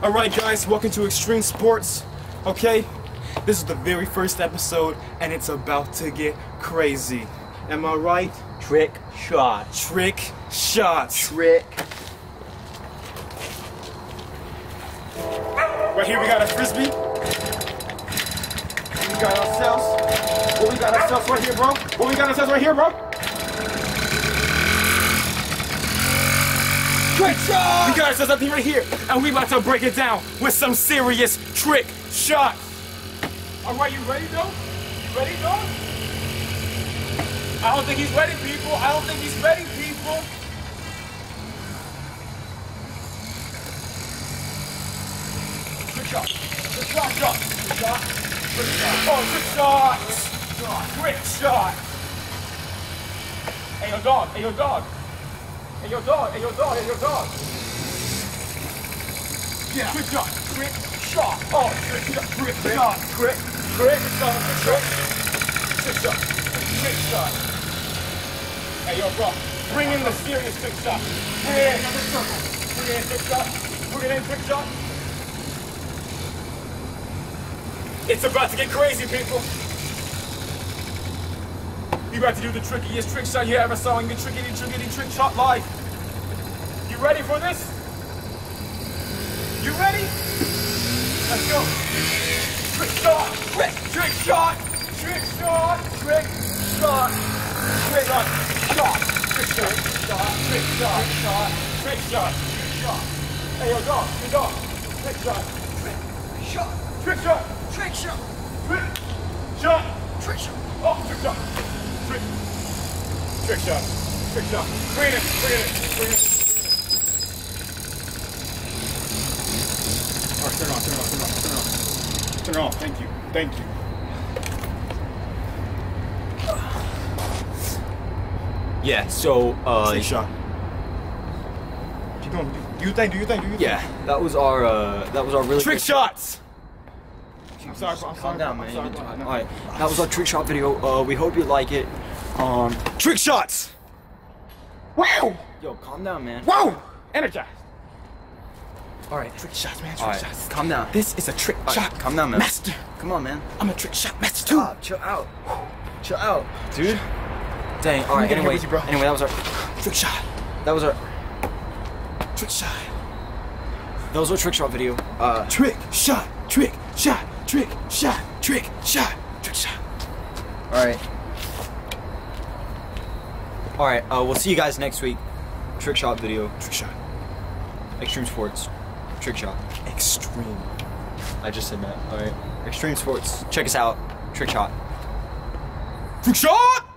Alright guys, welcome to Extreme Sports. Okay? This is the very first episode and it's about to get crazy. Am I right? Trick shot. Trick shot. Trick. Right here we got a frisbee. We got ourselves. What we got ourselves right here, bro? What we got ourselves right here, bro? Trick shot! We got ourselves something right here, and we about to break it down with some serious trick shots. All right, you ready, though? You ready, though? I don't think he's ready, people. I don't think he's ready, people. Trick shot. Trick shot, shot. Trick shot. Trick shot. Oh, trick shot. Trick shot. Trick shot. Hey, your dog. Hey, your dog. Hey, your dog. and your dog. and your dog. Yeah. Trick shot. Trick shot. Oh, trick shot. Trick shot. Trick. Trick shot. Trick shot. Trick shot. Trick shot. Hey, yo, bro. Bring in the serious trick shot. Bring in. Bring it in, trick shot. Bring it in, trick shot. It's about to get crazy, people. You about to do the trickiest trick shot you ever saw in your trickity trickity trick shot life. You ready for this? You ready? Let's go. Trick shot, trick, trick shot, trick shot, trick shot, trick shot, shot, trick shot, shot, trick shot, shot, trick shot, trick shot. Hey, yo, dog, yo, dog, trick shot, trick shot, trick shot. Trick shot. Trick shot. Trick shot. Oh, trick shot. Trick. Trick shot. Trick shot. Bring it. Bring it. Bring it. All right, turn it on. Turn it on. Turn it on. Turn it on. Turn it on. Thank you. Thank you. Yeah, so, uh, Trick shot. Keep going. Do you think? Do you think? Do you think? yeah, that was our, uh, that was our really Trick good- shots. I'm sorry. I'm sorry. Calm down, man. Sorry, get bro. tired. No. All right, that was our trick shot video. Uh, we hope you like it. Um, Trick shots. Wow. yo, calm down, man. Wow. Energized. All right, Trick shots, man. Trick all right, shots. calm down. This is a trick All right, shot. calm down, man. Master. Come on, man. I'm a trick shot master too. Stop. Chill out. Chill out, dude. Dang. All right. get in here Anyway, you, bro. anyway, that was our, Trick shot. that was our, Trick shot. that was our trick shot video. Uh, Trick shot. Trick shot. Trick shot. Trick shot. Trick shot. all right. All right. Uh, we'll see you guys next week. Trick shot video. Trick shot. Extreme Sports. Trick shot. Extreme. I just said that. All right. Extreme Sports. Check us out. Trick shot. Trick shot.